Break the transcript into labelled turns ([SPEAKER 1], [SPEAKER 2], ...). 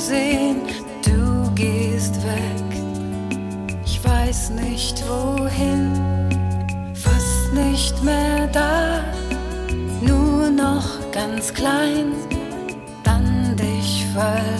[SPEAKER 1] sehen, du gehst weg. Ich weiß nicht wohin, fast nicht mehr da, nur noch ganz klein, dann dich verlassen.